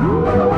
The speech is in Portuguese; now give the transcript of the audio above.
Música